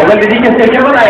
O Valderic acertou na